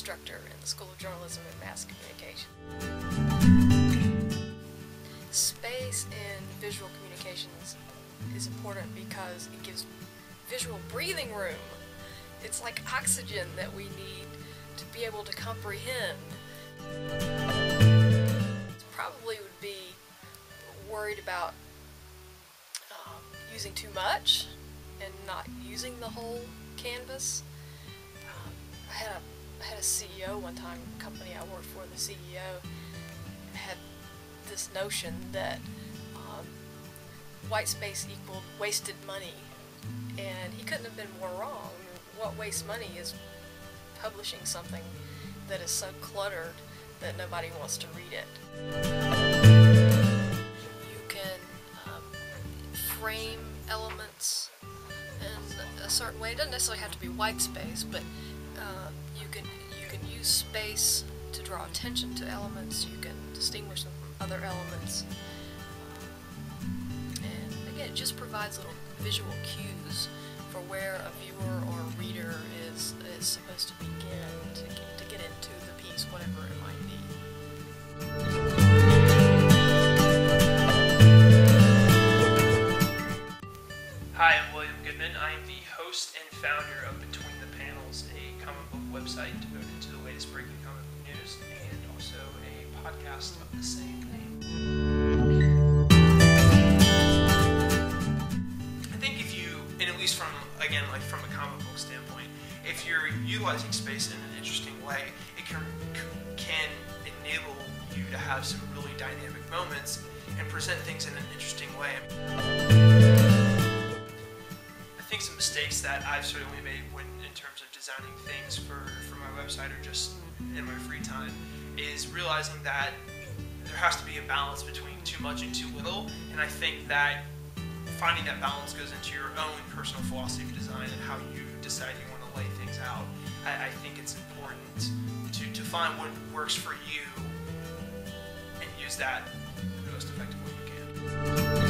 instructor in the School of Journalism and Mass Communication. Space in visual communications is important because it gives visual breathing room. It's like oxygen that we need to be able to comprehend. Probably would be worried about um, using too much and not using the whole canvas. Um, I had a had a CEO one time, company I worked for, the CEO had this notion that um, white space equaled wasted money, and he couldn't have been more wrong. What wastes money is publishing something that is so cluttered that nobody wants to read it. You can um, frame elements in a certain way. It doesn't necessarily have to be white space, but uh, can you can use space to draw attention to elements. You can distinguish them from other elements. And again, it just provides little visual cues for where a viewer or a reader is is supposed to begin to get, to get into the piece, whatever it might be. Hi, I'm William Goodman. I am the host and founder of Between the Panels, a comic book website devoted to the latest breaking comic book news, and also a podcast of the same name. I think if you, and at least from again, like from a comic book standpoint, if you're utilizing space in an interesting way, it can can enable you to have some really dynamic moments and present things in an interesting way. Think some mistakes that I've certainly made when in terms of designing things for, for my website or just in my free time is realizing that there has to be a balance between too much and too little. And I think that finding that balance goes into your own personal philosophy of design and how you decide you want to lay things out. I, I think it's important to, to find what works for you and use that the most effective way you can.